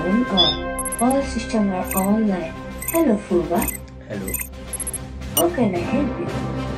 powering. All systems are online. Hello, Fuba. Hello. How can I help you?